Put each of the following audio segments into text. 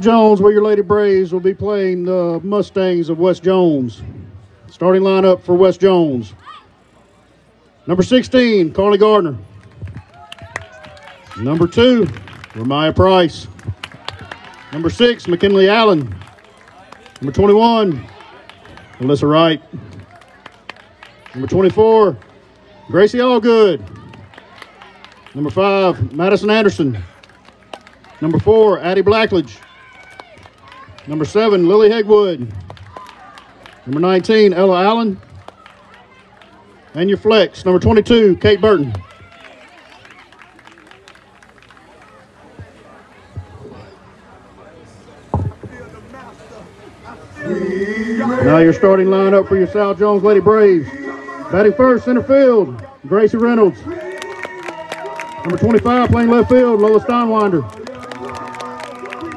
Jones, where your Lady Braves will be playing the Mustangs of West Jones. Starting lineup for West Jones. Number 16, Carly Gardner. Number 2, Ramaya Price. Number 6, McKinley Allen. Number 21, Alyssa Wright. Number 24, Gracie Allgood. Number 5, Madison Anderson. Number 4, Addie Blackledge. Number seven, Lily Hegwood. Number 19, Ella Allen. And your flex, number 22, Kate Burton. Now your starting lineup for your South Jones Lady Braves. Batting first, center field, Gracie Reynolds. Number 25, playing left field, Lola Steinwinder.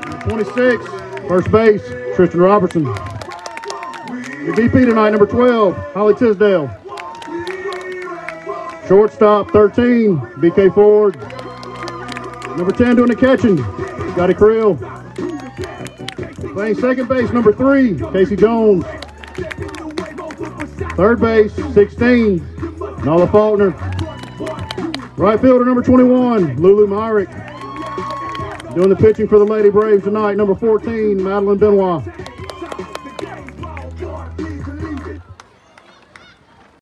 Number 26, First base, Tristan Robertson. Your DP tonight, number 12, Holly Tisdale. Shortstop, 13, BK Ford. Number 10 doing the catching, Scotty Creel. Playing second base, number 3, Casey Jones. Third base, 16, Nala Faulkner. Right fielder, number 21, Lulu Myrick. Doing the pitching for the Lady Braves tonight, number 14, Madeline Benoit.